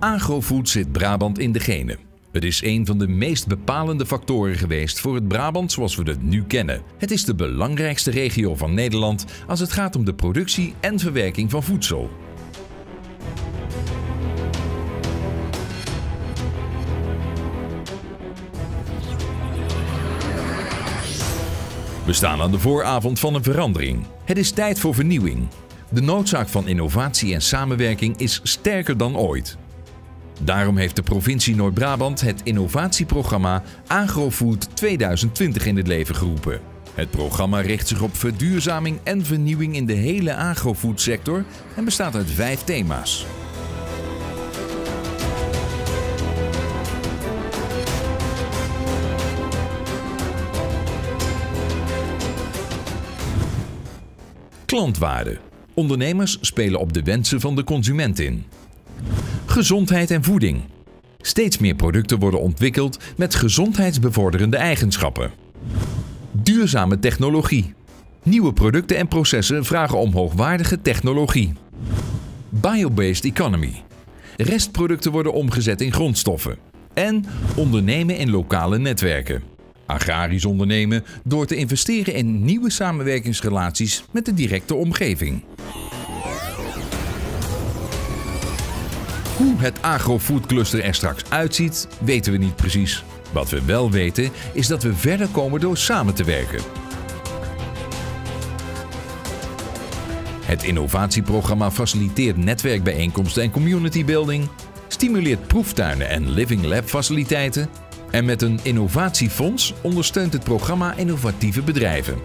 Agrofood zit Brabant in de genen. Het is een van de meest bepalende factoren geweest voor het Brabant zoals we het nu kennen. Het is de belangrijkste regio van Nederland als het gaat om de productie en verwerking van voedsel. We staan aan de vooravond van een verandering. Het is tijd voor vernieuwing. De noodzaak van innovatie en samenwerking is sterker dan ooit. Daarom heeft de provincie Noord-Brabant het innovatieprogramma AgroFood 2020 in het leven geroepen. Het programma richt zich op verduurzaming en vernieuwing in de hele agrofoodsector en bestaat uit vijf thema's. Klantwaarde. Ondernemers spelen op de wensen van de consument in. Gezondheid en voeding. Steeds meer producten worden ontwikkeld met gezondheidsbevorderende eigenschappen. Duurzame technologie. Nieuwe producten en processen vragen om hoogwaardige technologie. Biobased economy. Restproducten worden omgezet in grondstoffen. En ondernemen in lokale netwerken. Agrarisch ondernemen door te investeren in nieuwe samenwerkingsrelaties met de directe omgeving. Hoe het agrofoodcluster er straks uitziet, weten we niet precies. Wat we wel weten is dat we verder komen door samen te werken. Het innovatieprogramma faciliteert netwerkbijeenkomsten en communitybuilding, stimuleert proeftuinen en living lab faciliteiten en met een innovatiefonds ondersteunt het programma innovatieve bedrijven.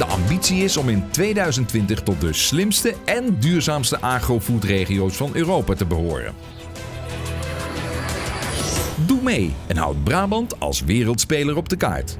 De ambitie is om in 2020 tot de slimste en duurzaamste agrofoodregio's van Europa te behoren. Doe mee en houd Brabant als wereldspeler op de kaart.